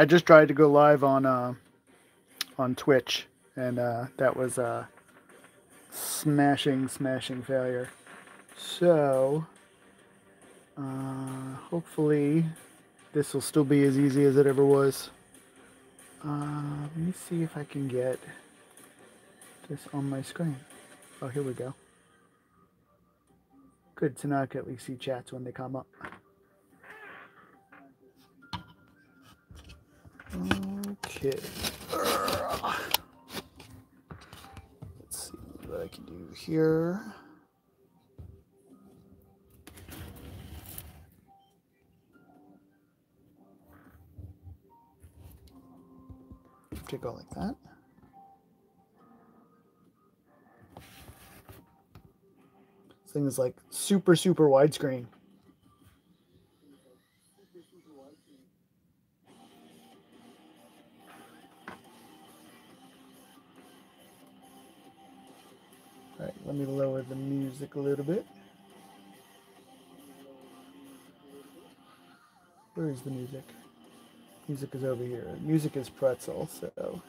I just tried to go live on uh, on Twitch, and uh, that was a smashing, smashing failure. So, uh, hopefully, this will still be as easy as it ever was. Uh, let me see if I can get this on my screen. Oh, here we go. Good to can at least see chats when they come up. Okay. Let's see what I can do here. To go like that. This thing is like super, super widescreen. Let me lower the music a little bit. Where is the music? Music is over here. Music is pretzel, so.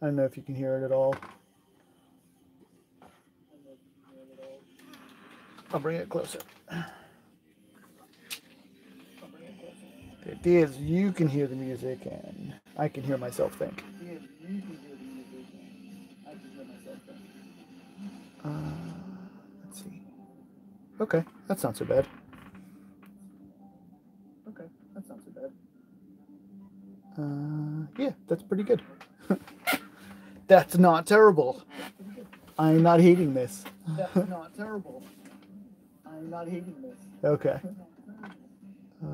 I don't know if you can hear it at all. I'll bring it closer. The idea is you can hear the music and I can hear myself think. Uh, let's see. Okay, that's not so bad. Okay, that's not so bad. Uh, yeah, that's pretty good. that's not terrible. I'm not hating this. That's not terrible. I'm not hating this. Okay. Uh,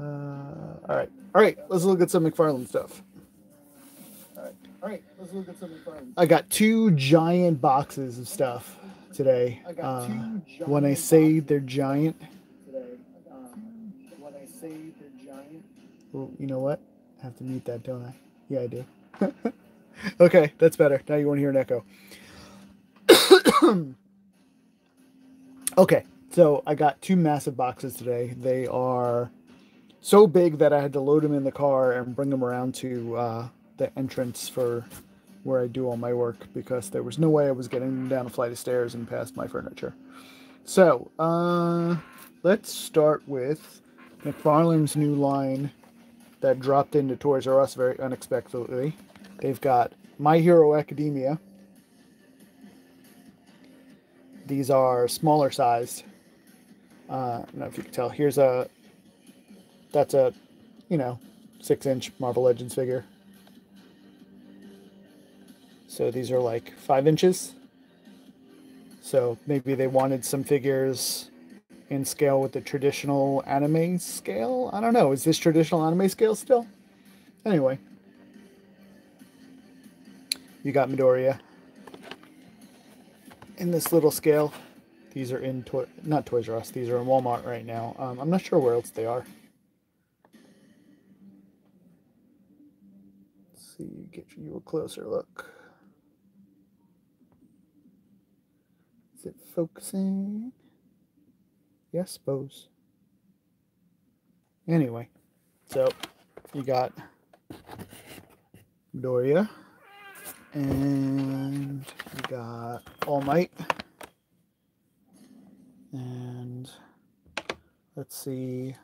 all right. All right. Let's look at some McFarlane stuff. All right. All right. Let's look at some McFarlane. I got two giant boxes of stuff today. Uh, when I say they're giant. Today. Um, when I say they're giant. Well, you know what? I have to mute that, don't I? Yeah, I do. okay, that's better. Now you want to hear an echo. okay, so I got two massive boxes today. They are so big that I had to load them in the car and bring them around to uh, the entrance for where I do all my work because there was no way I was getting down a flight of stairs and past my furniture. So, uh, let's start with McFarlane's new line that dropped into Toys R Us very unexpectedly. They've got My Hero Academia. These are smaller sized. Uh, I don't know if you can tell. Here's a that's a, you know, six inch Marvel Legends figure. So these are like five inches. So maybe they wanted some figures in scale with the traditional anime scale. I don't know. Is this traditional anime scale still? Anyway. You got Midoriya. In this little scale. These are in, Toy not Toys R Us, these are in Walmart right now. Um, I'm not sure where else they are. Let's see, get you a closer look. Is it focusing? Yes, suppose. Anyway, so you got Doria and you got All Might and let's see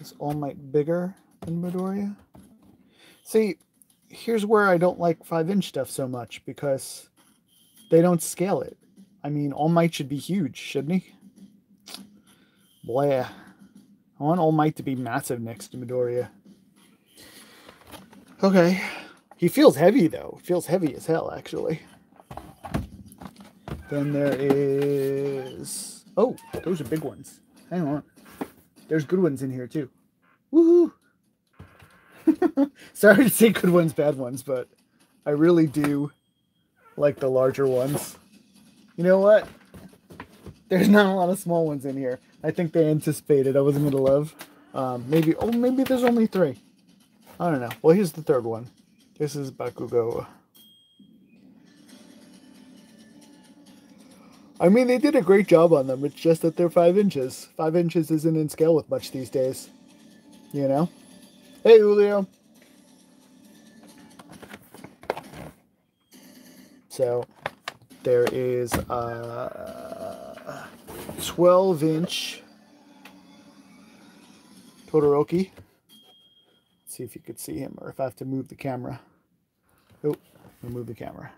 is All Might bigger than Midoriya? See, here's where I don't like five inch stuff so much because they don't scale it. I mean, All Might should be huge, shouldn't he? Boy, I want All Might to be massive next to Midoriya. Okay. He feels heavy, though. Feels heavy as hell, actually. Then there is... Oh, those are big ones. Hang on. There's good ones in here, too. Woohoo! Sorry to say good ones, bad ones, but I really do like the larger ones. You know what? There's not a lot of small ones in here. I think they anticipated I wasn't gonna love. Um, maybe oh maybe there's only three. I don't know. Well here's the third one. This is Bakugo. I mean, they did a great job on them. It's just that they're five inches. Five inches isn't in scale with much these days. You know? Hey, Julio. So, there is a 12 inch Todoroki. Let's see if you could see him or if I have to move the camera. Oh, move the camera.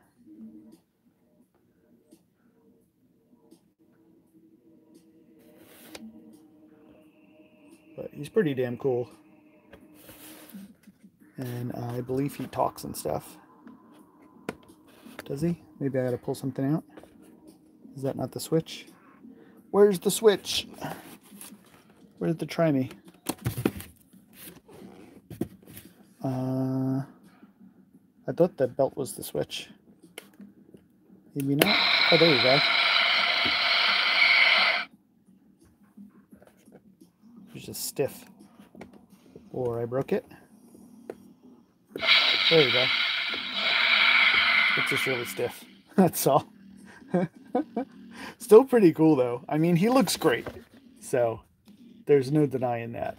But he's pretty damn cool. And I believe he talks and stuff. Does he? Maybe I gotta pull something out. Is that not the switch? Where's the switch? Where did the try me? Uh, I thought the belt was the switch. Maybe not. Oh, there you go. It's just stiff. Or I broke it. There you go. It's just really stiff. That's all. Still pretty cool though. I mean, he looks great. So there's no denying that.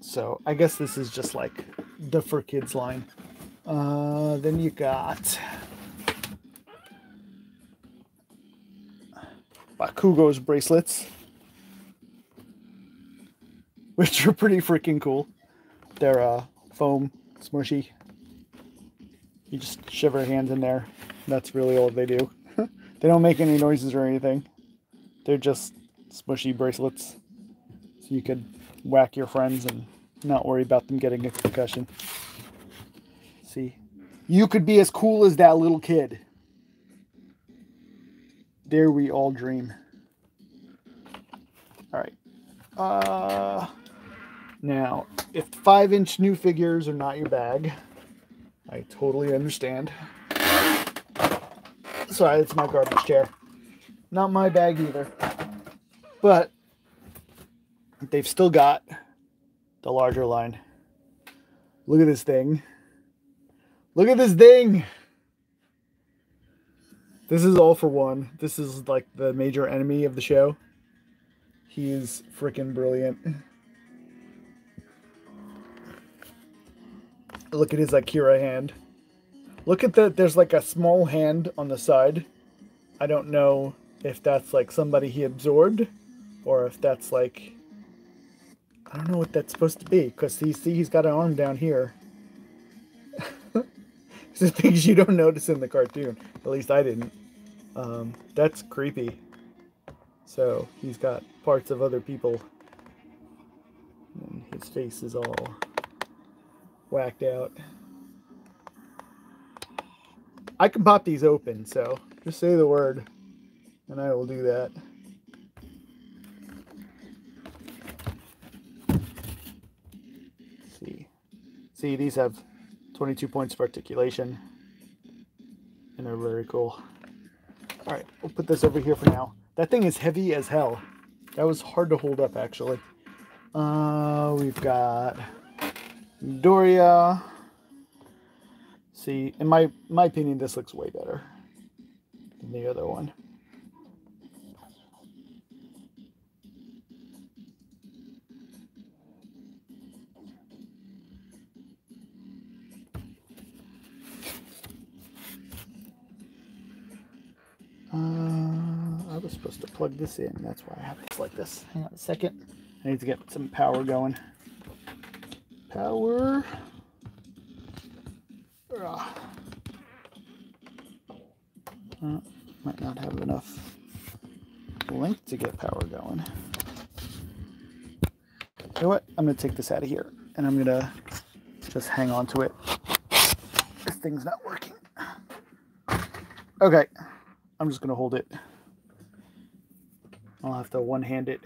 So I guess this is just like the for kids line. Uh, then you got Bakugo's bracelets are pretty freaking cool. They're uh, foam, smushy. You just shove your hands in there. That's really all they do. they don't make any noises or anything. They're just smushy bracelets. So you could whack your friends and not worry about them getting a concussion. See? You could be as cool as that little kid. There we all dream. All right. Uh... Now, if five inch new figures are not your bag, I totally understand. Sorry, it's my garbage chair. Not my bag either. But they've still got the larger line. Look at this thing. Look at this thing. This is all for one. This is like the major enemy of the show. He is freaking brilliant. Look at his Akira hand. Look at the, there's like a small hand on the side. I don't know if that's like somebody he absorbed or if that's like, I don't know what that's supposed to be because you see he's got an arm down here. the things you don't notice in the cartoon. At least I didn't. Um, that's creepy. So he's got parts of other people. And his face is all whacked out. I can pop these open, so just say the word, and I will do that. see. See, these have 22 points of articulation, and they're very cool. All right, we'll put this over here for now. That thing is heavy as hell. That was hard to hold up, actually. Uh, we've got Doria. See, in my my opinion, this looks way better than the other one. Uh, I was supposed to plug this in. That's why I have this like this. Hang on a second. I need to get some power going power. Uh, might not have enough length to get power going. You know what? I'm going to take this out of here and I'm going to just hang on to it. This thing's not working. Okay. I'm just going to hold it. I'll have to one hand it.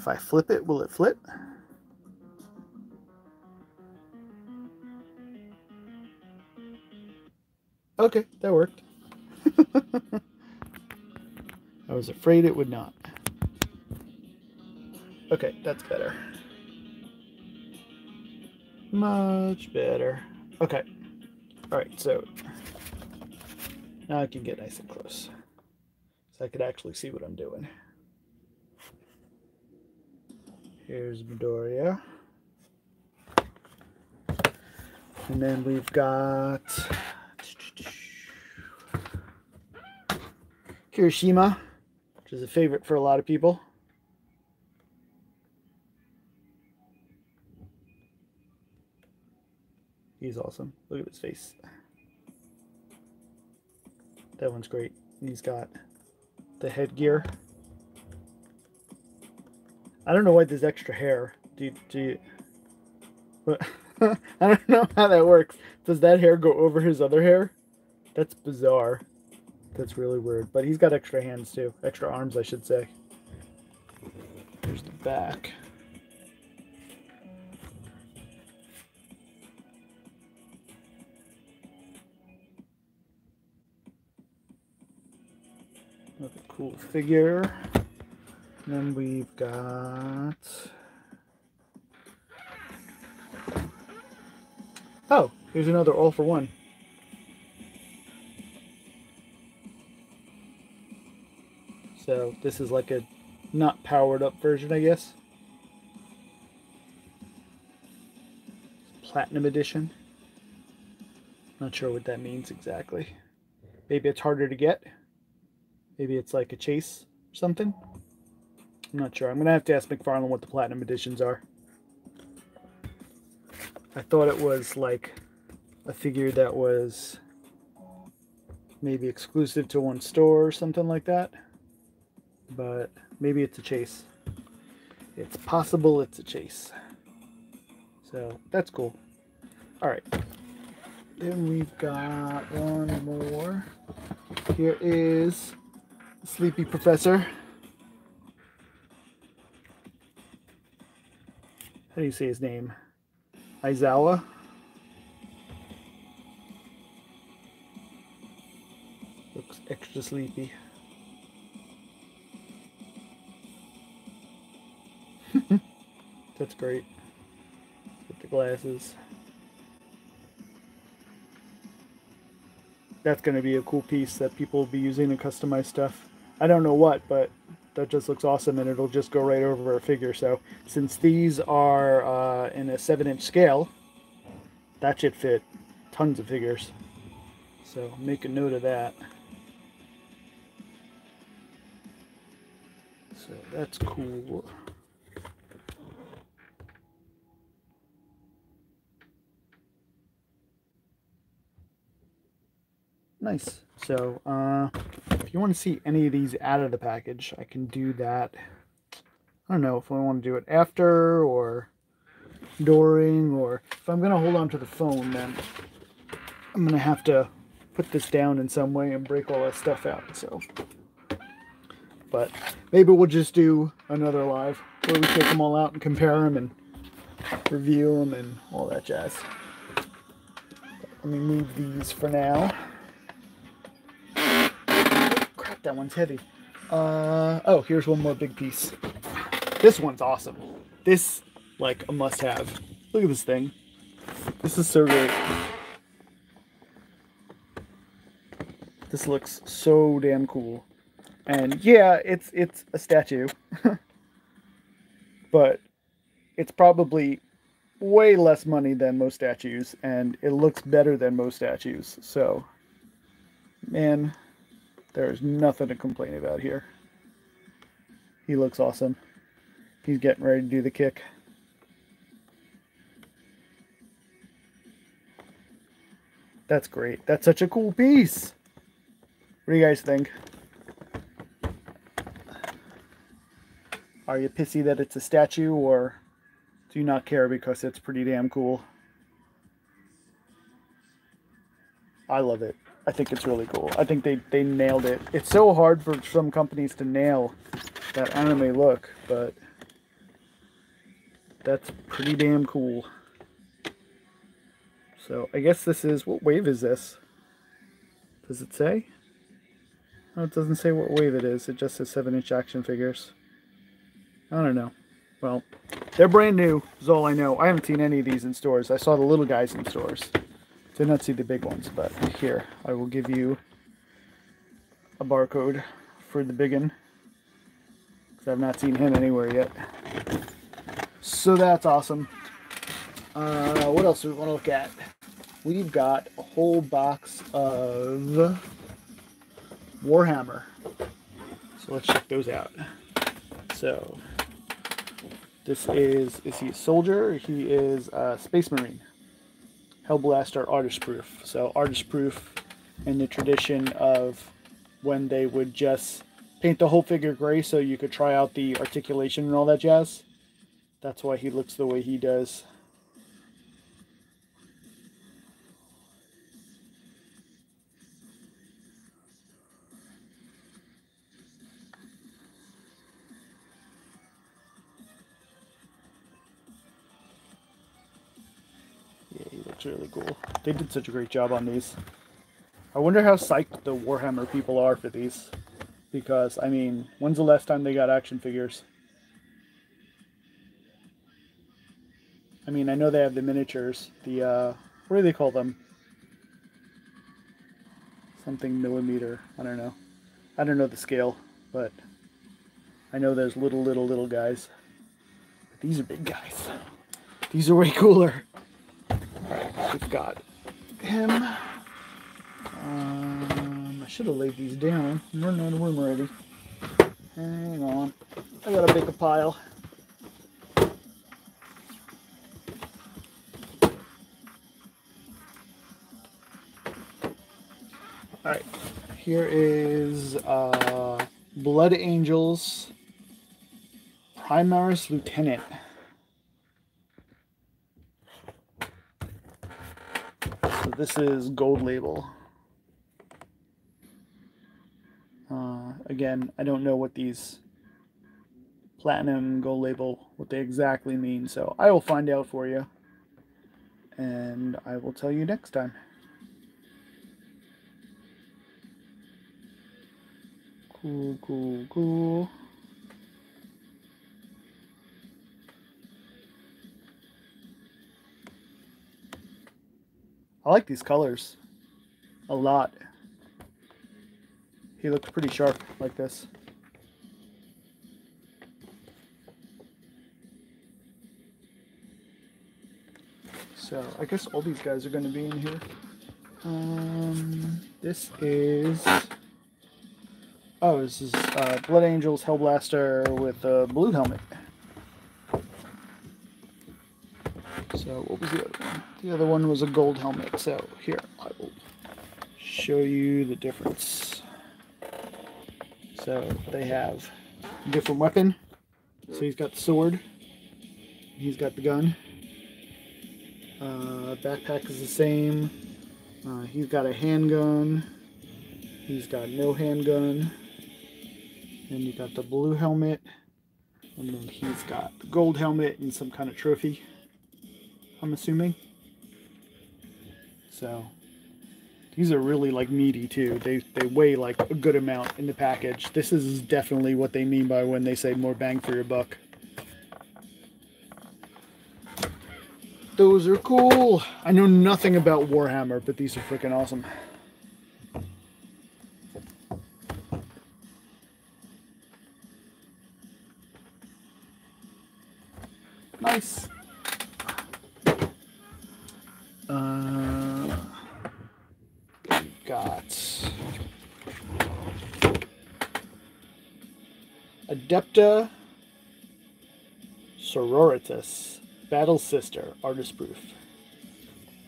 If I flip it, will it flip? Okay, that worked. I was afraid it would not. Okay, that's better. Much better. Okay. All right, so now I can get nice and close. So I could actually see what I'm doing. Here's Midoriya. And then we've got Kirishima, which is a favorite for a lot of people. He's awesome. Look at his face. That one's great. He's got the headgear. I don't know why there's extra hair. Do you, do you, but I don't know how that works. Does that hair go over his other hair? That's bizarre. That's really weird. But he's got extra hands too. Extra arms, I should say. Here's the back. Another cool figure. And then we've got... Oh, here's another all for one. So this is like a not powered up version, I guess. Platinum edition. Not sure what that means exactly. Maybe it's harder to get. Maybe it's like a chase or something. I'm not sure. I'm going to have to ask McFarlane what the platinum editions are. I thought it was like a figure that was maybe exclusive to one store or something like that but maybe it's a chase. It's possible it's a chase. So that's cool. All right. Then we've got one more. Here is Sleepy Professor. How do you say his name? Aizawa. Looks extra sleepy. That's great. With the glasses. That's going to be a cool piece that people will be using to customize stuff. I don't know what, but that just looks awesome and it'll just go right over a figure. So since these are uh, in a 7 inch scale, that should fit tons of figures. So make a note of that. So that's cool. Nice. So, uh, if you want to see any of these out of the package, I can do that. I don't know if I want to do it after or during, or if I'm going to hold on to the phone, then I'm going to have to put this down in some way and break all that stuff out. So, but maybe we'll just do another live where we take them all out and compare them and review them and all that jazz. Let me move these for now that one's heavy. Uh, oh, here's one more big piece. This one's awesome. This, like, a must-have. Look at this thing. This is so great. This looks so damn cool. And yeah, it's it's a statue. but it's probably way less money than most statues and it looks better than most statues. So man, there's nothing to complain about here. He looks awesome. He's getting ready to do the kick. That's great. That's such a cool piece. What do you guys think? Are you pissy that it's a statue or do you not care because it's pretty damn cool? I love it. I think it's really cool. I think they, they nailed it. It's so hard for some companies to nail that anime look, but that's pretty damn cool. So I guess this is, what wave is this? Does it say? No, it doesn't say what wave it is. It just says 7 inch action figures. I don't know. Well, they're brand new, is all I know. I haven't seen any of these in stores. I saw the little guys in stores. Did not see the big ones, but here, I will give you a barcode for the big one. Because I've not seen him anywhere yet. So that's awesome. Uh, what else do we want to look at? We've got a whole box of Warhammer. So let's check those out. So this is, is he a soldier? He is a space marine. Hellblaster artist proof. So artist proof in the tradition of when they would just paint the whole figure gray so you could try out the articulation and all that jazz. That's why he looks the way he does. Looks really cool. They did such a great job on these. I wonder how psyched the Warhammer people are for these. Because, I mean, when's the last time they got action figures? I mean, I know they have the miniatures. The, uh, what do they call them? Something millimeter. I don't know. I don't know the scale, but I know there's little, little, little guys. But these are big guys. These are way cooler. Alright, we've got him. Um, I should have laid these down. I'm running out of room already. Hang on. I gotta make a pile. Alright, here is uh, Blood Angels Primaris Lieutenant. This is gold label. Uh, again, I don't know what these platinum gold label, what they exactly mean, so I will find out for you. And I will tell you next time. Cool, cool, cool. I like these colors a lot. He looks pretty sharp like this. So I guess all these guys are going to be in here. Um, this is... Oh, this is uh, Blood Angels Hellblaster with a blue helmet. So what was the other one? The other one was a gold helmet. So here, I will show you the difference. So they have a different weapon. So he's got the sword. He's got the gun. Uh, backpack is the same. Uh, he's got a handgun. He's got no handgun. And you got the blue helmet. And then he's got the gold helmet and some kind of trophy. I'm assuming. So these are really like meaty too. They they weigh like a good amount in the package. This is definitely what they mean by when they say more bang for your buck. Those are cool. I know nothing about Warhammer, but these are freaking awesome. Sororitas Battle Sister Artist Proof.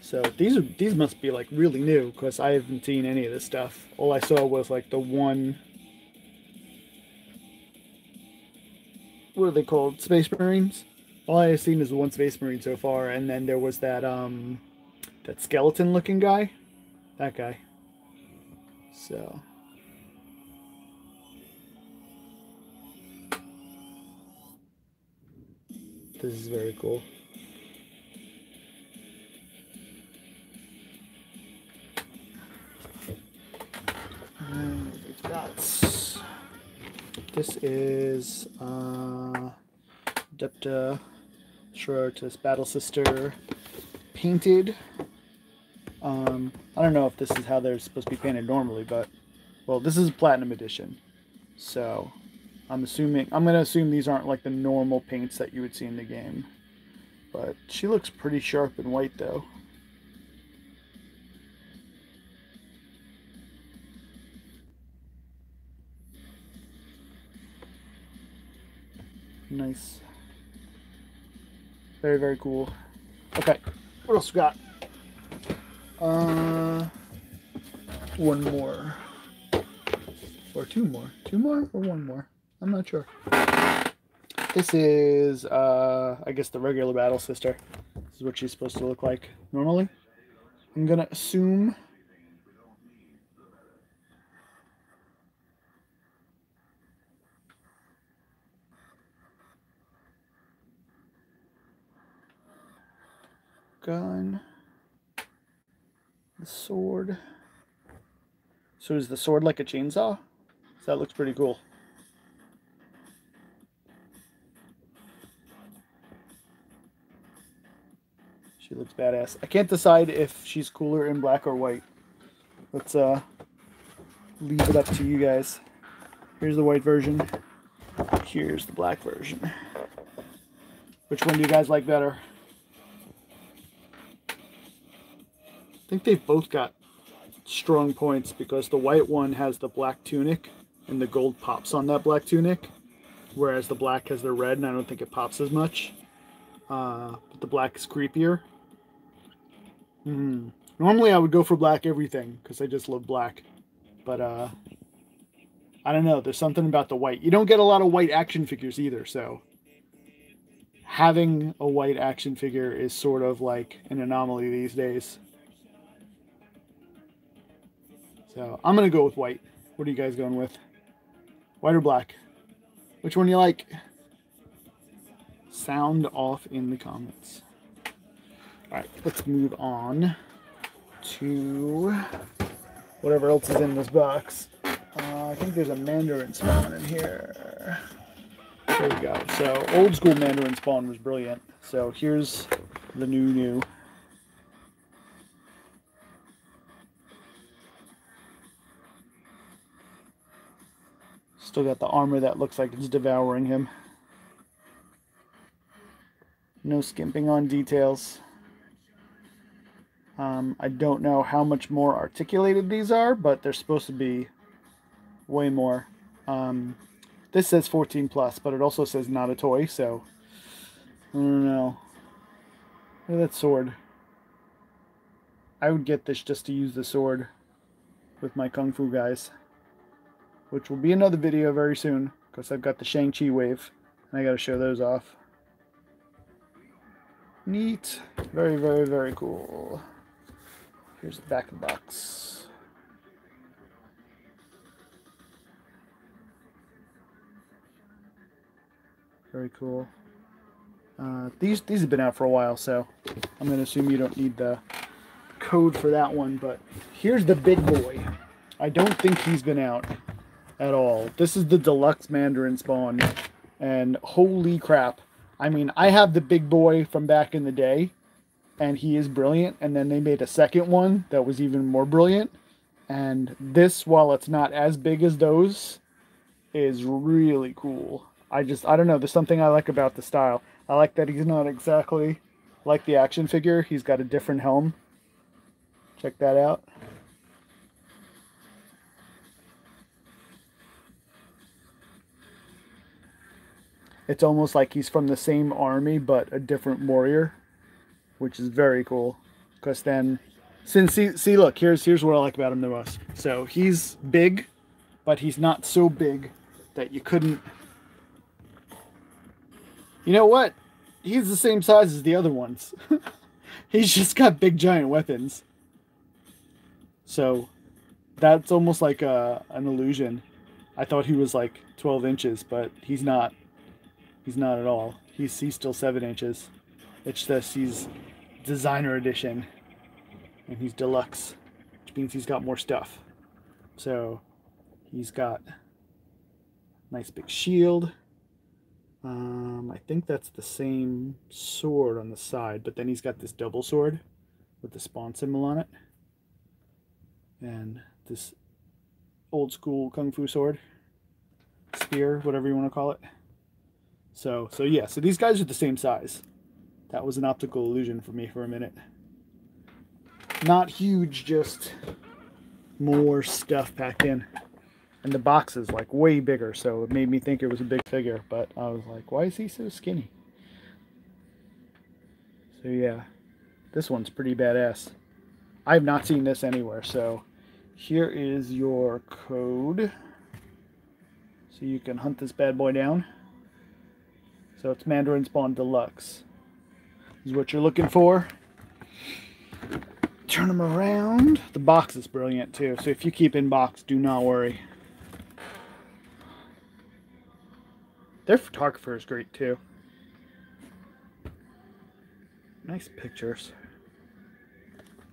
So these are these must be like really new because I haven't seen any of this stuff. All I saw was like the one. What are they called? Space Marines. All I've seen is one Space Marine so far, and then there was that um that skeleton looking guy. That guy. So. This is very cool. And got this is uh, Adepta Sororitas Battle Sister painted. Um, I don't know if this is how they're supposed to be painted normally, but well, this is a platinum edition, so I'm assuming I'm gonna assume these aren't like the normal paints that you would see in the game. But she looks pretty sharp and white though. Nice. Very, very cool. Okay, what else we got? Uh, one more. Or two more. Two more or one more? I'm not sure. This is, uh, I guess, the regular Battle Sister. This is what she's supposed to look like normally. I'm going to assume gun, the sword. So is the sword like a chainsaw? So that looks pretty cool. She looks badass. I can't decide if she's cooler in black or white. Let's uh leave it up to you guys. Here's the white version. Here's the black version. Which one do you guys like better? I think they've both got strong points because the white one has the black tunic and the gold pops on that black tunic, whereas the black has the red and I don't think it pops as much. Uh, but the black is creepier. Mm. Normally I would go for black everything because I just love black. But uh, I don't know. There's something about the white. You don't get a lot of white action figures either, so having a white action figure is sort of like an anomaly these days. So I'm going to go with white. What are you guys going with? White or black? Which one you like? Sound off in the comments. All right, let's move on to whatever else is in this box. Uh, I think there's a Mandarin spawn in here. There we go. So old school Mandarin spawn was brilliant. So here's the new new. Still got the armor that looks like it's devouring him. No skimping on details. Um, I don't know how much more articulated these are, but they're supposed to be way more. Um, this says 14 plus, but it also says not a toy, so I don't know. Look at that sword. I would get this just to use the sword with my Kung Fu guys, which will be another video very soon because I've got the Shang-Chi wave and I got to show those off. Neat. Very, very, very cool. Here's the back of the box. Very cool. Uh, these these have been out for a while, so I'm to assume you don't need the code for that one. But here's the big boy. I don't think he's been out at all. This is the deluxe Mandarin spawn, and holy crap! I mean, I have the big boy from back in the day, and he is brilliant. And then they made a second one that was even more brilliant. And this, while it's not as big as those, is really cool. I just, I don't know, there's something I like about the style. I like that he's not exactly like the action figure. He's got a different helm. Check that out. It's almost like he's from the same army, but a different warrior which is very cool. Because then, since see, see, look, here's here's what I like about him the most. So he's big, but he's not so big that you couldn't. You know what? He's the same size as the other ones. he's just got big giant weapons. So that's almost like a, an illusion. I thought he was like 12 inches, but he's not. He's not at all. He's, he's still 7 inches. It's just he's designer edition and he's deluxe which means he's got more stuff so he's got nice big shield Um, I think that's the same sword on the side, but then he's got this double sword with the spawn symbol on it. And this old school kung fu sword. Spear, whatever you want to call it. So, so yeah, so these guys are the same size. That was an optical illusion for me for a minute. Not huge, just more stuff packed in. And the box is like way bigger, so it made me think it was a big figure, but I was like, why is he so skinny? So yeah, this one's pretty badass. I have not seen this anywhere, so here is your code. So you can hunt this bad boy down. So it's Mandarin Spawn Deluxe. Is what you're looking for. Turn them around. The box is brilliant too, so if you keep in box, do not worry. Their photographer is great too. Nice pictures.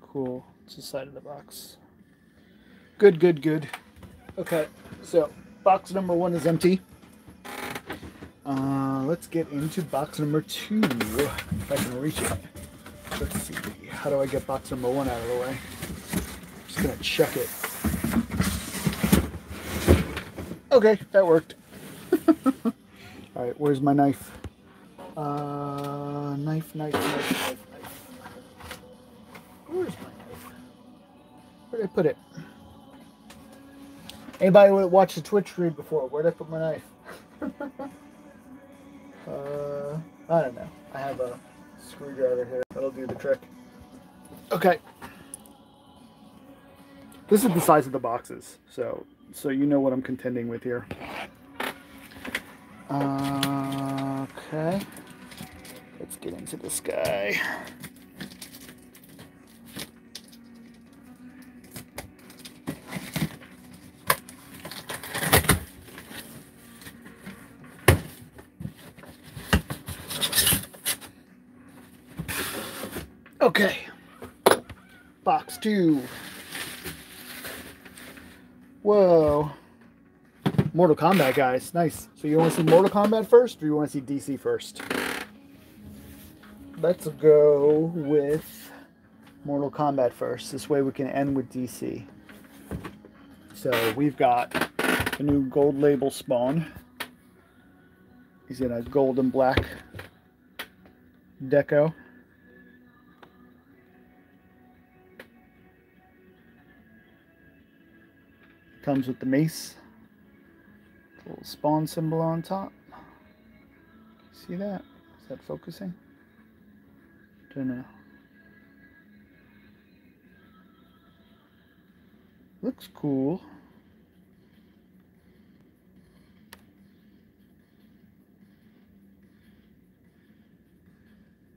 Cool. It's the side of the box. Good, good, good. Okay, so box number one is empty. Uh, let's get into box number two, if I can reach it. Let's see, how do I get box number one out of the way? I'm just gonna check it. Okay, that worked. All right, where's my knife? Uh, knife, knife, knife, knife, knife. Where's my knife? Where did I put it? Anybody watch the Twitch stream before? Where'd I put my knife? uh, I don't know. I have a screwdriver here. That'll do the trick. Okay. This is the size of the boxes, so so you know what I'm contending with here. Uh, okay. Let's get into this guy. Okay. Box two. Whoa. Mortal Kombat, guys. Nice. So you want to see Mortal Kombat first, or you want to see DC first? Let's go with Mortal Kombat first. This way we can end with DC. So we've got a new gold label spawn. He's in a gold and black deco. Comes with the mace little spawn symbol on top. See that? Is that focusing? Don't know. Looks cool.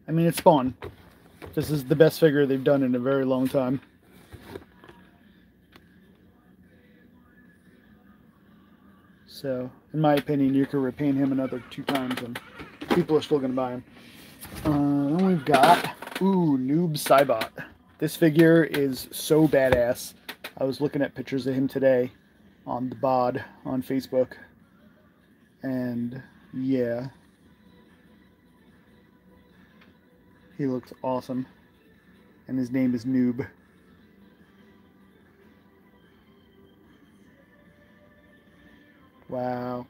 I mean, it's Spawn. This is the best figure they've done in a very long time. So, in my opinion, you could repaint him another two times and people are still going to buy him. Uh, then we've got, ooh, Noob Saibot. This figure is so badass. I was looking at pictures of him today on the bod on Facebook. And yeah. He looks awesome. And his name is Noob. Wow.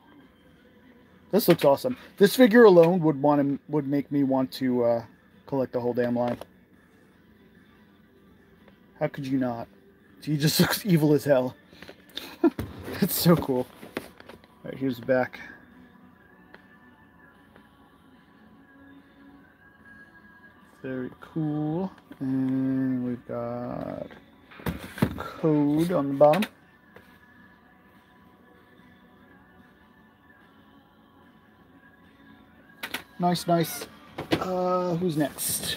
This looks awesome. This figure alone would want to, would make me want to uh, collect the whole damn line. How could you not? He just looks evil as hell. it's so cool. Alright, here's the back. Very cool. And we've got code on the bottom. Nice, nice. Uh, who's next?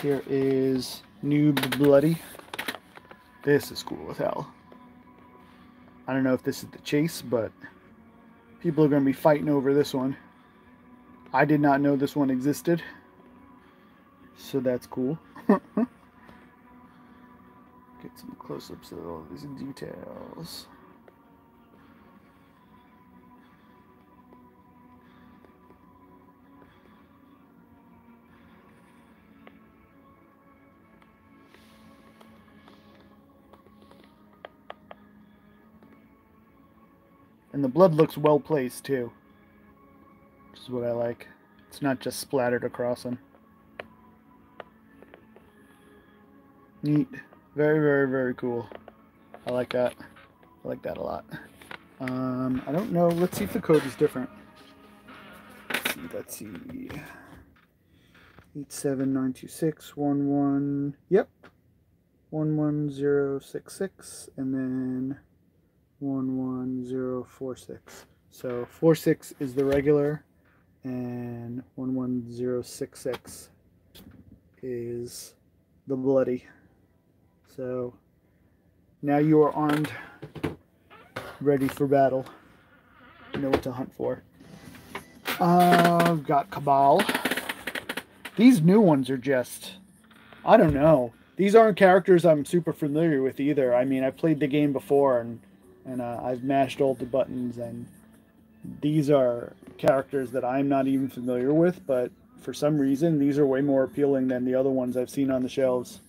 Here is Noob Bloody. This is cool as hell. I don't know if this is the chase, but people are going to be fighting over this one. I did not know this one existed. So that's cool. Get some close-ups of all these details. And the blood looks well placed too. Which is what I like. It's not just splattered across them. Neat. Very, very, very cool. I like that. I like that a lot. Um, I don't know. Let's see if the code is different. Let's see. Let's see. 8792611. Yep. 11066 and then 11046. So 46 is the regular and 11066 is the bloody. So now you are armed, ready for battle. You know what to hunt for. I've got Kabal. These new ones are just, I don't know. These aren't characters I'm super familiar with either. I mean, I've played the game before and and uh, I've mashed all the buttons and these are characters that I'm not even familiar with, but for some reason these are way more appealing than the other ones I've seen on the shelves.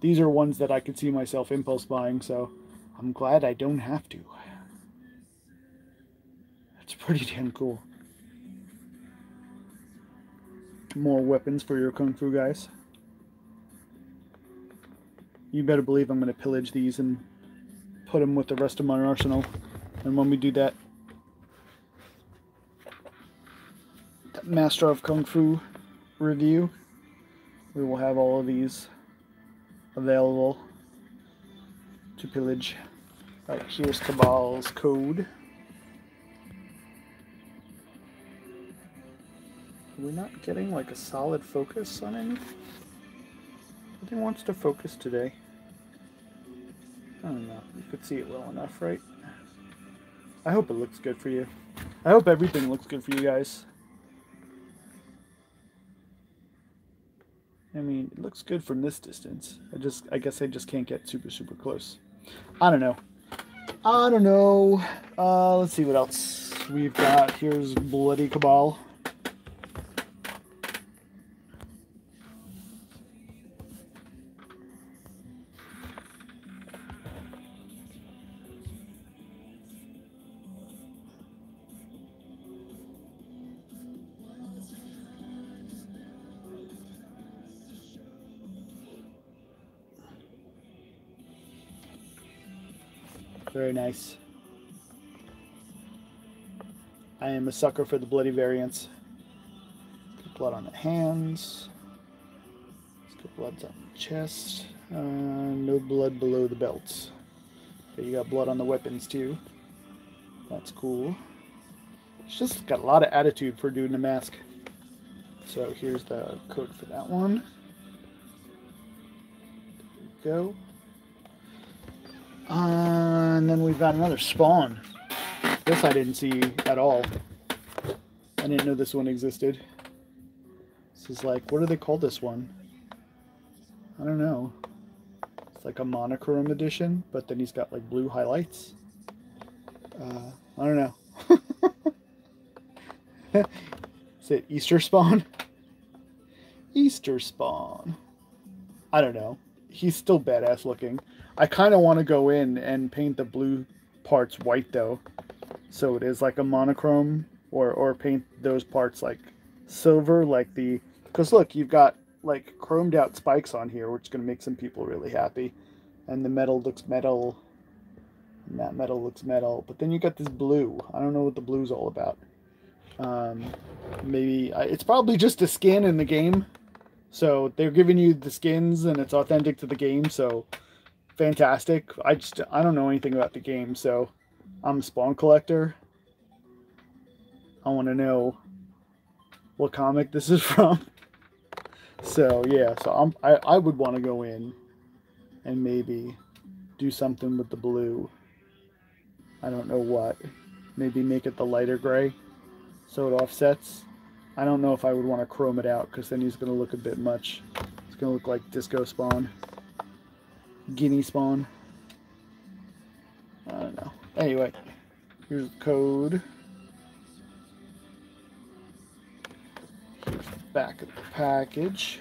These are ones that I could see myself impulse buying, so I'm glad I don't have to. That's pretty damn cool. More weapons for your Kung Fu guys. You better believe I'm going to pillage these and put them with the rest of my arsenal. And when we do that, Master of Kung Fu review, we will have all of these available to pillage. Right, here's Kabal's code. Are We're not getting like a solid focus on anything. Nothing wants to focus today. I don't know. You could see it well enough, right? I hope it looks good for you. I hope everything looks good for you guys. I mean, it looks good from this distance. I just, I guess I just can't get super, super close. I don't know. I don't know. Uh, let's see what else we've got. Here's Bloody Kabal. Nice. I am a sucker for the bloody variants. blood on the hands. Let's get blood on the chest. Uh, no blood below the belts. Okay, you got blood on the weapons too. That's cool. It's just got a lot of attitude for doing the mask. So here's the code for that one. There we go. Uh, and then we've got another spawn. This I didn't see at all. I didn't know this one existed. This is like, what do they call this one? I don't know. It's like a monochrome edition, but then he's got like blue highlights. Uh, I don't know. is it Easter spawn? Easter spawn. I don't know. He's still badass looking. I kind of want to go in and paint the blue parts white though. So it is like a monochrome or, or paint those parts like silver like the... Because look, you've got like chromed out spikes on here which is going to make some people really happy. And the metal looks metal. And that metal looks metal. But then you got this blue. I don't know what the blue's all about. Um, maybe... It's probably just a skin in the game. So they're giving you the skins and it's authentic to the game. So fantastic. I just I don't know anything about the game, so I'm a spawn collector. I want to know what comic this is from. So yeah, so I'm I, I would want to go in and maybe do something with the blue. I don't know what. Maybe make it the lighter gray so it offsets. I don't know if I would want to chrome it out because then he's going to look a bit much. It's going to look like Disco Spawn guinea spawn. I don't know. Anyway, here's the code. Here's the back of the package.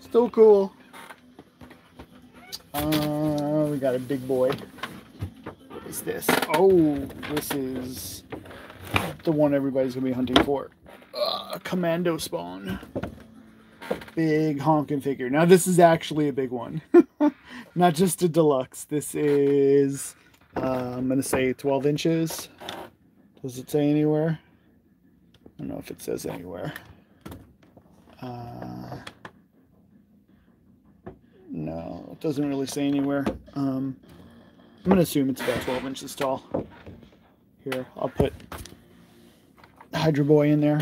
Still cool. Uh, we got a big boy. What is this? Oh, this is the one everybody's gonna be hunting for. Uh, commando spawn. Big honking figure. Now this is actually a big one. Not just a deluxe. This is, uh, I'm gonna say 12 inches. Does it say anywhere? I don't know if it says anywhere. Uh, no, it doesn't really say anywhere. Um, I'm going to assume it's about 12 inches tall. Here, I'll put Hydro Boy in there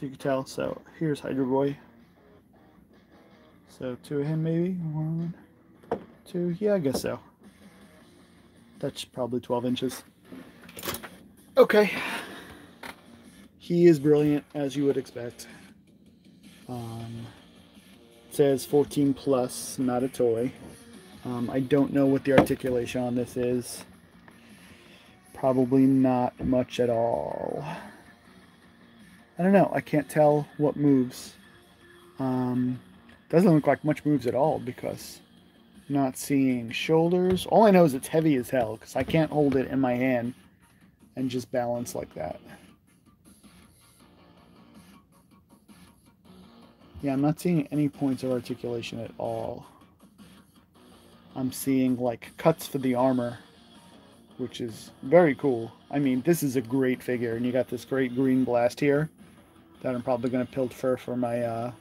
so you can tell. So here's Hydro Boy. So two of him maybe? One, two, yeah, I guess so. That's probably 12 inches. Okay. He is brilliant, as you would expect. Um, says 14 plus, not a toy. Um, I don't know what the articulation on this is. Probably not much at all. I don't know. I can't tell what moves. Um, doesn't look like much moves at all because not seeing shoulders. All I know is it's heavy as hell because I can't hold it in my hand and just balance like that. Yeah, I'm not seeing any points of articulation at all. I'm seeing like cuts for the armor, which is very cool. I mean, this is a great figure, and you got this great green blast here that I'm probably going to pilfer for my uh,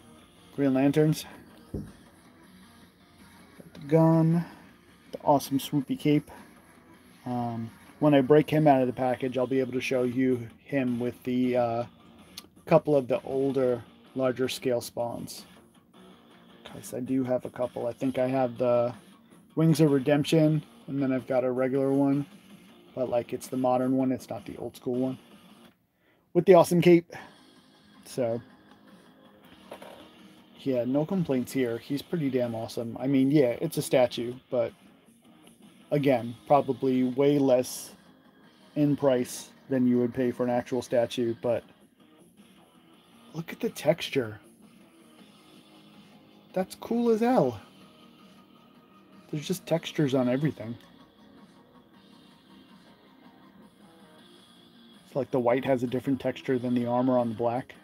Green Lanterns. Got the gun, the awesome swoopy cape. Um, when I break him out of the package, I'll be able to show you him with the uh, couple of the older larger scale spawns. Because I do have a couple. I think I have the Wings of Redemption, and then I've got a regular one. But like it's the modern one, it's not the old school one. With the awesome cape. So yeah, no complaints here. He's pretty damn awesome. I mean, yeah, it's a statue, but again, probably way less in price than you would pay for an actual statue, but Look at the texture. That's cool as hell. There's just textures on everything. It's like the white has a different texture than the armor on the black.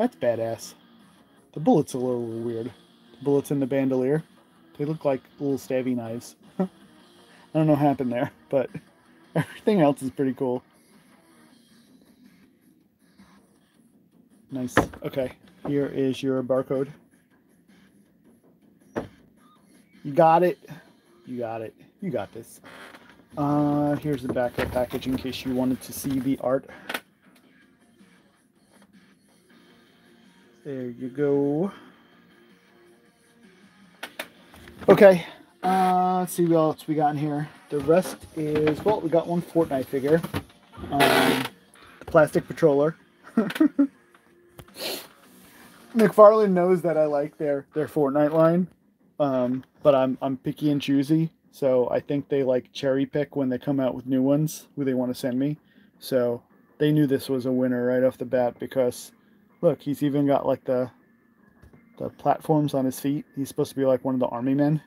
That's badass. The bullet's a little weird. The bullets in the bandolier. They look like little stabby knives. I don't know what happened there, but everything else is pretty cool. Nice. Okay. Here is your barcode. You got it. You got it. You got this. Uh, here's the back of the package in case you wanted to see the art. There you go. Okay. Uh, let's see what else we got in here. The rest is, well, we got one Fortnite figure. Um, plastic patroller. McFarlane knows that I like their their Fortnite line, um, but I'm I'm picky and choosy. So I think they like cherry pick when they come out with new ones who they want to send me. So they knew this was a winner right off the bat because look, he's even got like the the platforms on his feet. He's supposed to be like one of the army men,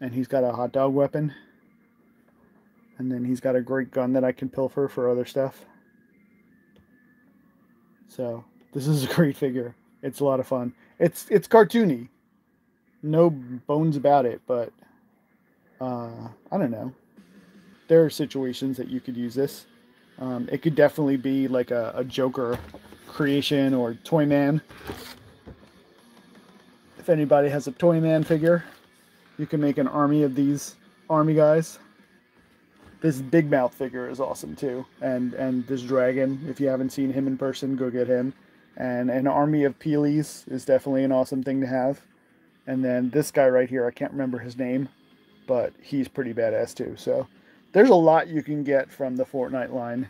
and he's got a hot dog weapon. And then he's got a great gun that I can pilfer for other stuff. So this is a great figure. It's a lot of fun. It's it's cartoony. No bones about it, but uh, I don't know. There are situations that you could use this. Um, it could definitely be like a, a Joker creation or Toyman. If anybody has a Toyman figure, you can make an army of these army guys. This Big Mouth figure is awesome too, and and this dragon. If you haven't seen him in person, go get him. And an army of Peelies is definitely an awesome thing to have. And then this guy right here, I can't remember his name, but he's pretty badass too. So there's a lot you can get from the Fortnite line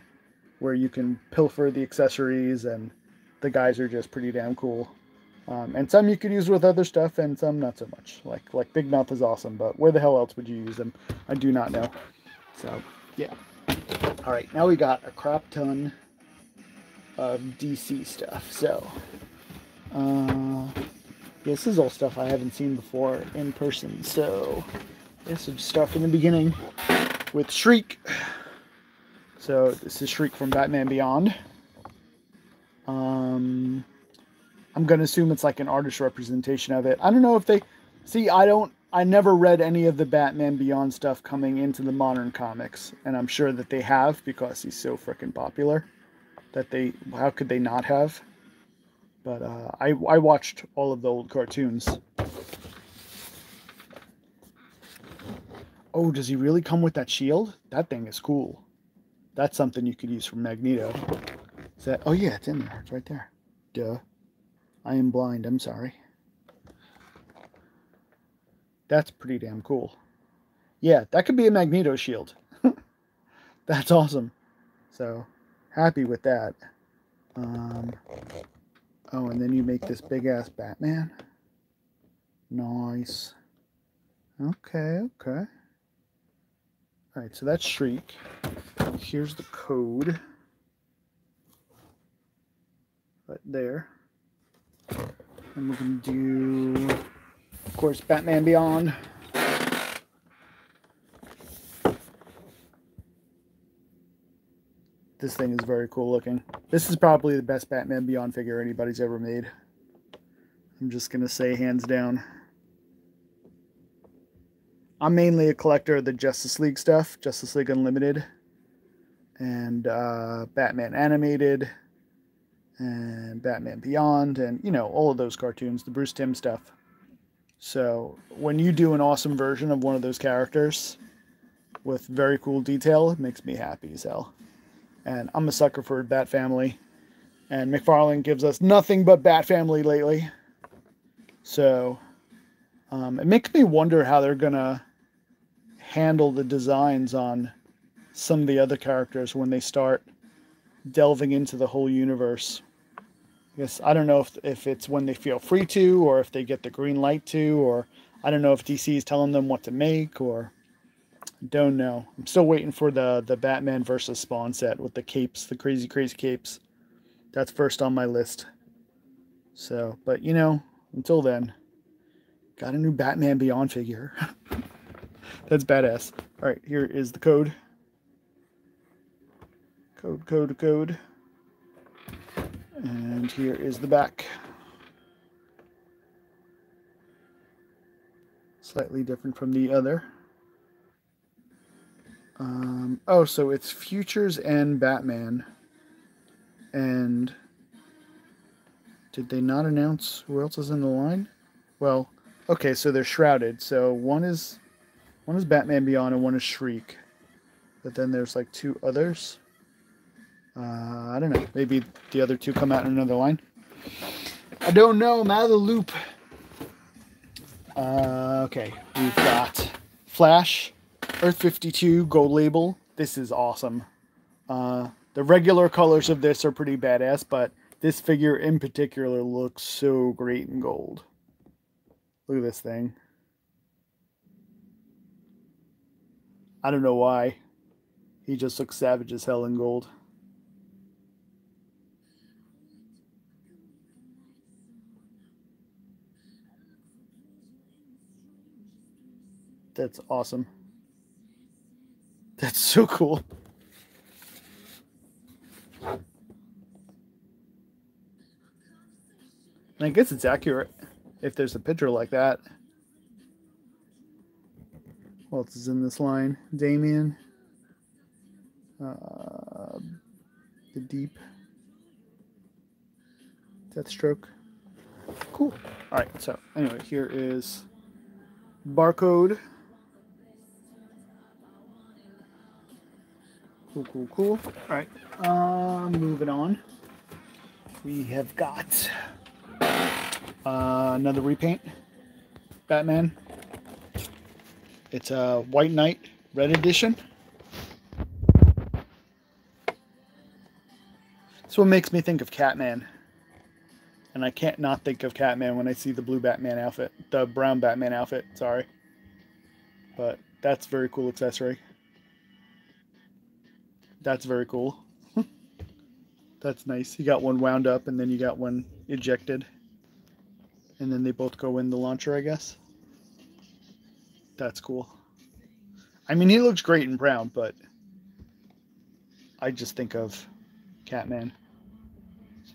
where you can pilfer the accessories and the guys are just pretty damn cool. Um, and some you could use with other stuff and some not so much. Like like Big Mouth is awesome, but where the hell else would you use them? I do not know. So yeah. All right, now we got a crap ton of DC stuff. So, Uh, this is all stuff I haven't seen before in person, so this is stuff in the beginning with Shriek. So this is Shriek from Batman Beyond. Um, I'm gonna assume it's like an artist representation of it. I don't know if they see. I don't. I never read any of the Batman Beyond stuff coming into the modern comics, and I'm sure that they have because he's so freaking popular. That they, how could they not have? But uh, I I watched all of the old cartoons. Oh, does he really come with that shield? That thing is cool. That's something you could use for Magneto. Is that? Oh yeah, it's in there. It's right there. Duh. I am blind. I'm sorry. That's pretty damn cool. Yeah, that could be a Magneto shield. That's awesome. So, happy with that. Um, oh, and then you make this big-ass Batman. Nice. Okay, okay. All right, so that's Shriek. Here's the code. Right there. And we can do, of course, Batman Beyond. This thing is very cool looking. This is probably the best Batman Beyond figure anybody's ever made. I'm just going to say hands down. I'm mainly a collector of the Justice League stuff, Justice League Unlimited, and uh, Batman Animated, and Batman Beyond, and you know, all of those cartoons, the Bruce Timm stuff. So when you do an awesome version of one of those characters with very cool detail, it makes me happy as hell. And I'm a sucker for Bat Family. And McFarlane gives us nothing but Bat Family lately. So um, it makes me wonder how they're going to handle the designs on some of the other characters when they start delving into the whole universe. I guess I don't know if if it's when they feel free to, or if they get the green light to, or I don't know if DC is telling them what to make, or don't know. I'm still waiting for the the Batman versus Spawn set with the capes, the crazy crazy capes. That's first on my list. So, but you know, until then, got a new Batman Beyond figure. That's badass. All right, here is the code. Code, code, code. And here is the back. Slightly different from the other. Um, oh, so it's Futures and Batman. And did they not announce who else is in the line? Well, okay, so they're shrouded. So one is one is Batman Beyond and one is Shriek. But then there's like two others. Uh, I don't know. Maybe the other two come out in another line. I don't know. I'm out of the loop. Uh, okay, we've got Flash, Earth 52 gold label. This is awesome. Uh, the regular colors of this are pretty badass, but this figure in particular looks so great in gold. Look at this thing. I don't know why. He just looks savage as hell in gold. That's awesome. That's so cool. I guess it's accurate if there's a picture like that. Who else is in this line? Damian. Uh, the Deep. Deathstroke. Cool. All right. So anyway, here is barcode. Cool, cool, cool. All right. Um, moving on. We have got uh, another repaint. Batman. It's a White Knight Red Edition. That's what makes me think of Catman. And I can't not think of Catman when I see the blue Batman outfit. The brown Batman outfit, sorry. But that's very cool accessory. That's very cool. that's nice. You got one wound up and then you got one ejected. And then they both go in the launcher, I guess. That's cool. I mean, he looks great in brown, but I just think of Catman.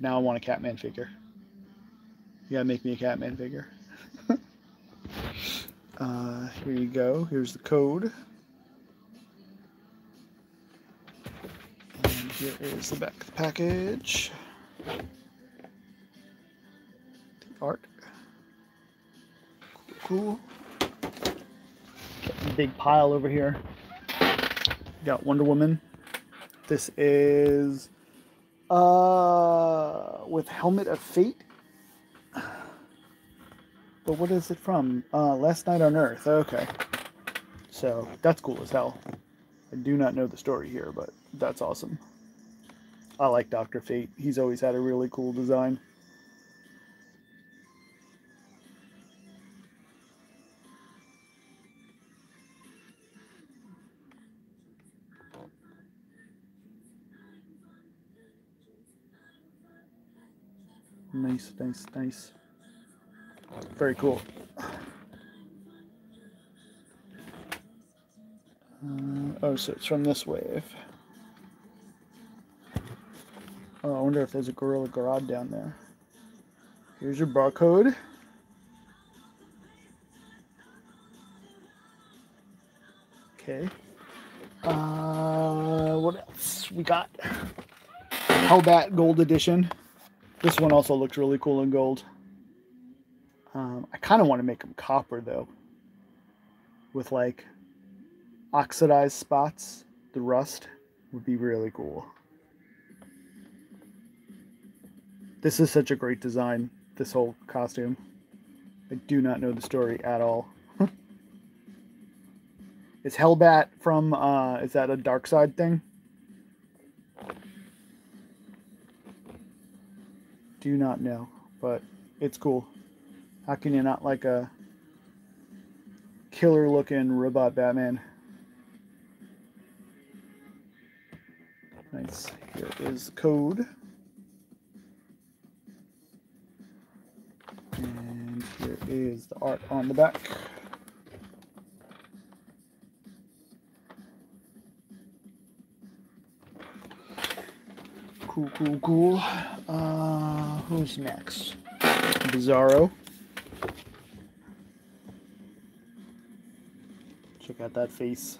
Now I want a Catman figure. You gotta make me a Catman figure. uh, here you go. Here's the code. And here is the back of the package. Cool. Big pile over here. Got Wonder Woman. This is uh, with Helmet of Fate. But what is it from? Uh, Last Knight on Earth. Okay. So that's cool as hell. I do not know the story here, but that's awesome. I like Dr. Fate. He's always had a really cool design. Nice, nice, nice. Very cool. Uh, oh, so it's from this wave. Oh, I wonder if there's a Gorilla Garage down there. Here's your barcode. Okay. Uh, what else we got? Hellbat Gold Edition. This one also looks really cool in gold. Um, I kind of want to make them copper though, with like oxidized spots. The rust would be really cool. This is such a great design, this whole costume. I do not know the story at all. is Hellbat from, uh, is that a Darkseid thing? Do not know, but it's cool. How can you not like a killer looking robot Batman? Nice. Here is code. And here is the art on the back. Cool, cool, cool. Uh, who's next? Bizarro. Check out that face.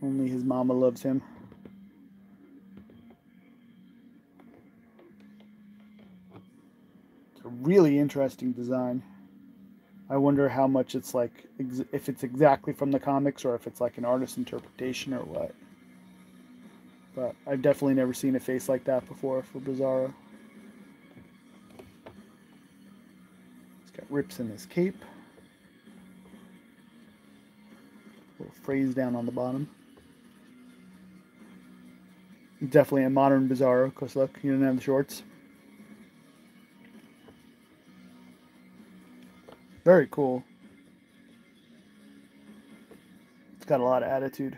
Only his mama loves him. It's a really interesting design. I wonder how much it's like, if it's exactly from the comics or if it's like an artist interpretation or what. But I've definitely never seen a face like that before for Bizarro. He's got rips in his cape. Little phrase down on the bottom. Definitely a modern Bizarro, because look, he didn't have the shorts. Very cool. It's got a lot of attitude.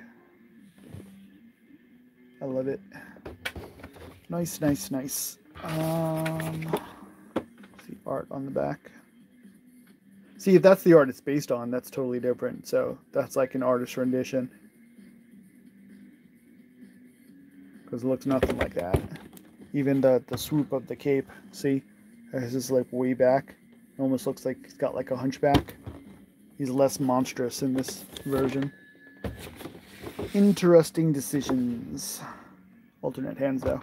I love it. Nice, nice, nice. Um, see art on the back. See, if that's the art it's based on, that's totally different. So that's like an artist rendition. Because it looks nothing like that. Even the, the swoop of the cape, see? This is like way back. It almost looks like he's got like a hunchback. He's less monstrous in this version. Interesting decisions. Alternate hands though.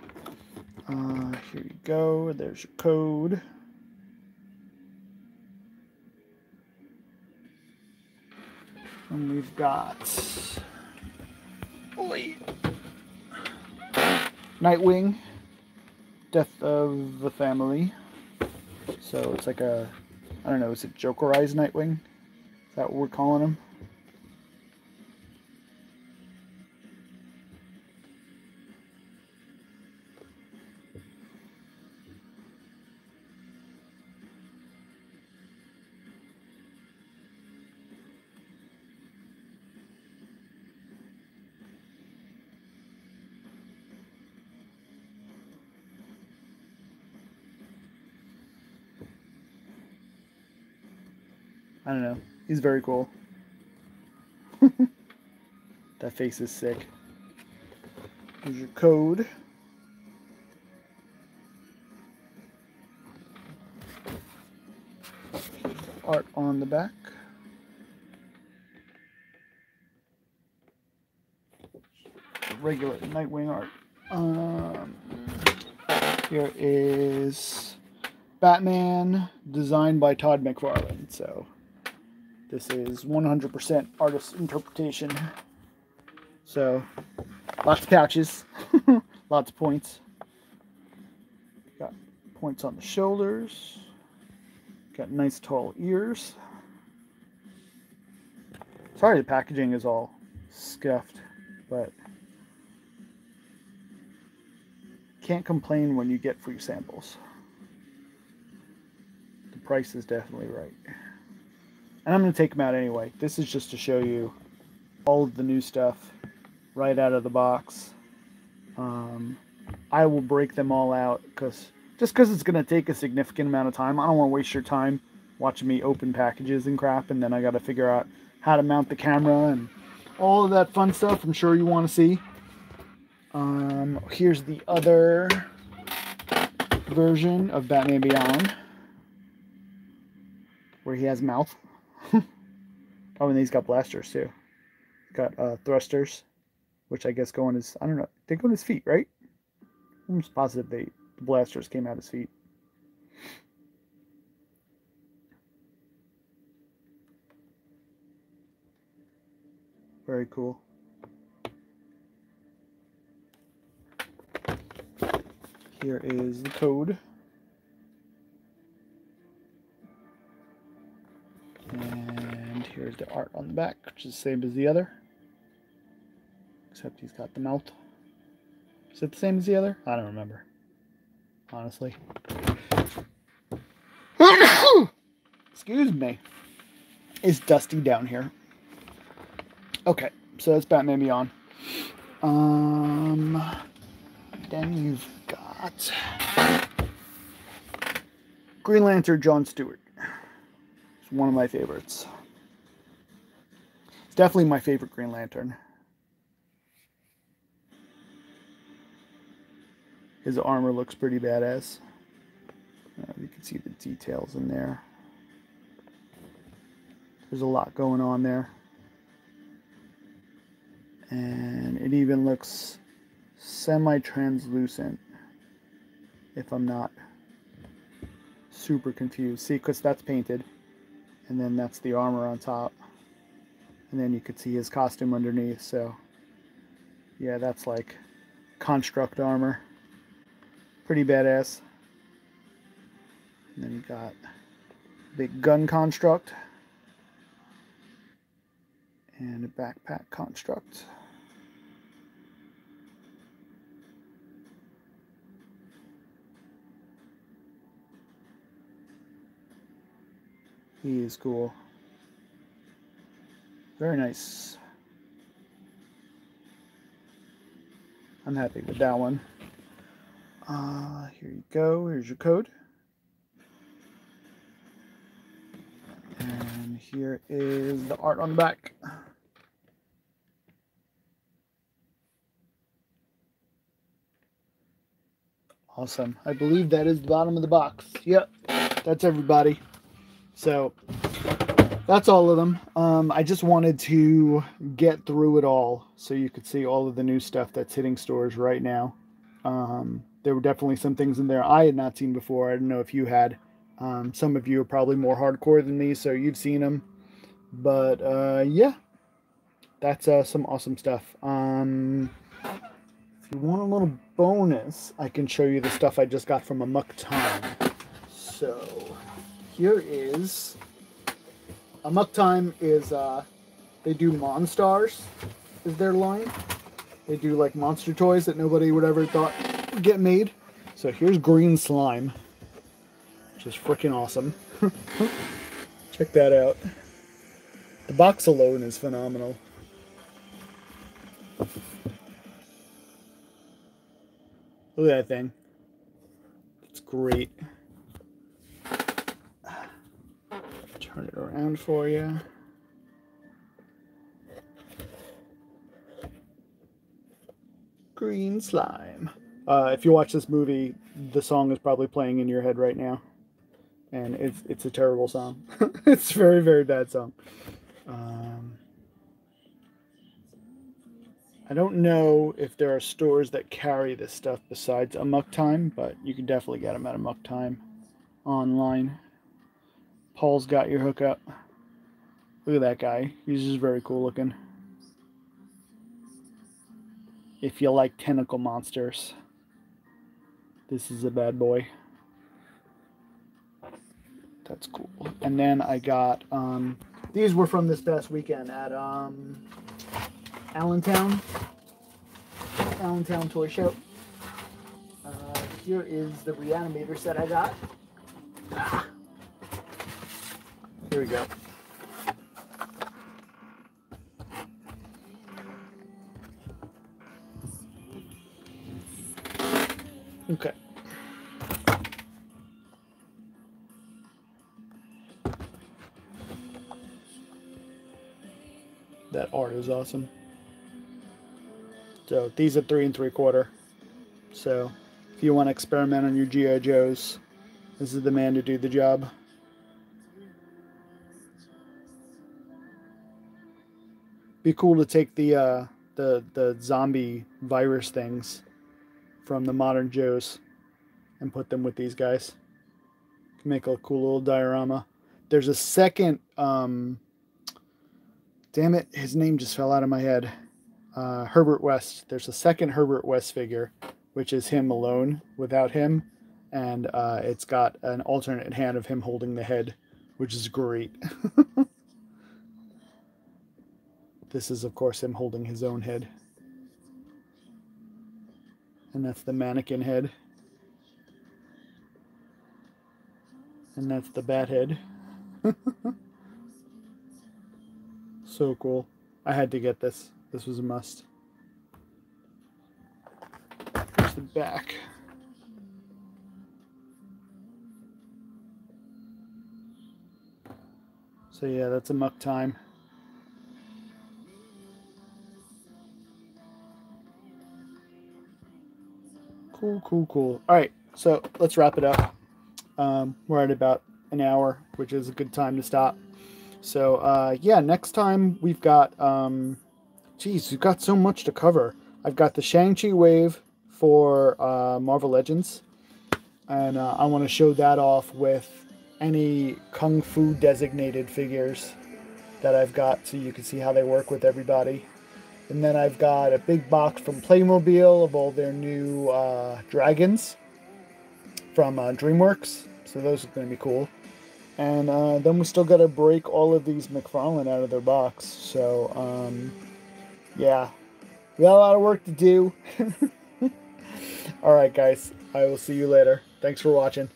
Uh, here you go. There's your code. And we've got Oi. Nightwing, Death of the Family. So it's like a, I don't know, is it Jokerized Nightwing? Is that what we're calling him? I don't know. He's very cool. that face is sick. Here's your code. Art on the back. Regular Nightwing art. Um, here is Batman, designed by Todd McFarlane. So this is 100% artist interpretation. So lots of patches, lots of points. Got points on the shoulders. Got nice tall ears. Sorry the packaging is all scuffed, but can't complain when you get free samples. The price is definitely right. And I'm going to take them out anyway. This is just to show you all of the new stuff right out of the box. Um, I will break them all out because just because it's going to take a significant amount of time. I don't want to waste your time watching me open packages and crap, and then I got to figure out how to mount the camera and all of that fun stuff I'm sure you want to see. Um, here's the other version of Batman Beyond, where he has mouth. Oh, and he's got blasters too. Got uh, thrusters, which I guess go on his, I don't know, they go on his feet, right? I'm just positive they, the blasters came out his feet. Very cool. Here is the code. And here's the art on the back, which is the same as the other. Except he's got the mouth. Is it the same as the other? I don't remember. Honestly. Excuse me. It's dusty down here. Okay, so that's Batman Beyond. Um, then you've got Green Lantern John Stewart. It's one of my favorites. It's definitely my favorite Green Lantern. His armor looks pretty badass. Uh, you can see the details in there. There's a lot going on there. And it even looks semi-translucent if I'm not super confused. See, because that's painted. And then that's the armor on top. And then you could see his costume underneath. So, yeah, that's like construct armor. Pretty badass. And then you got big gun construct. And a backpack construct. He is cool. Very nice. I'm happy with that one. Uh, here you go. Here's your code. And here is the art on the back. Awesome. I believe that is the bottom of the box. Yep. That's everybody. So that's all of them. Um, I just wanted to get through it all so you could see all of the new stuff that's hitting stores right now. Um, there were definitely some things in there I had not seen before. I don't know if you had. Um, some of you are probably more hardcore than me, so you've seen them. But uh, yeah, that's uh, some awesome stuff. Um, if you want a little bonus, I can show you the stuff I just got from Amok Time. So here is Amok Time is uh they do Monstars is their line. They do like monster toys that nobody would ever thought would get made. So here's green slime. Which is freaking awesome. Check that out. The box alone is phenomenal. Look at that thing. It's great. Turn it around for you. Green slime. Uh, if you watch this movie, the song is probably playing in your head right now, and it's it's a terrible song. it's a very very bad song. Um, I don't know if there are stores that carry this stuff besides Amok Time, but you can definitely get them at Amok Time online. Paul's got your hookup. Look at that guy. He's just very cool looking. If you like tentacle monsters. This is a bad boy. That's cool. And then I got, um, these were from this past weekend at um, Allentown. Allentown Toy Show. Uh, here is the Reanimator set I got. Ah. Here we go. Okay. That art is awesome. So these are three and three quarter. So if you want to experiment on your G.I. Joes, this is the man to do the job. Be cool to take the uh, the the zombie virus things from the modern Joes and put them with these guys. Make a cool little diorama. There's a second, um, damn it, his name just fell out of my head. Uh, Herbert West. There's a second Herbert West figure, which is him alone without him. And uh, it's got an alternate hand of him holding the head, which is great. this is, of course, him holding his own head. And that's the mannequin head. And that's the bat head. so cool. I had to get this. This was a must. Here's the back. So yeah, that's Amok Time. Cool, cool, cool. All right, so let's wrap it up. Um, we're at about an hour, which is a good time to stop. So uh, yeah, next time we've got, um, geez, we've got so much to cover. I've got the Shang-Chi wave for uh, Marvel Legends, and uh, I want to show that off with any Kung Fu designated figures that I've got so you can see how they work with everybody. And then I've got a big box from Playmobil of all their new uh, dragons from uh, DreamWorks. So those are going to be cool. And uh, then we still got to break all of these McFarlane out of their box. So, um, yeah. We got a lot of work to do. all right, guys. I will see you later. Thanks for watching.